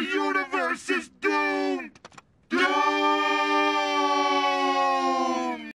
universe is